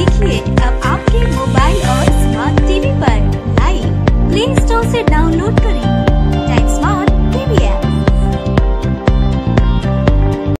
देखिए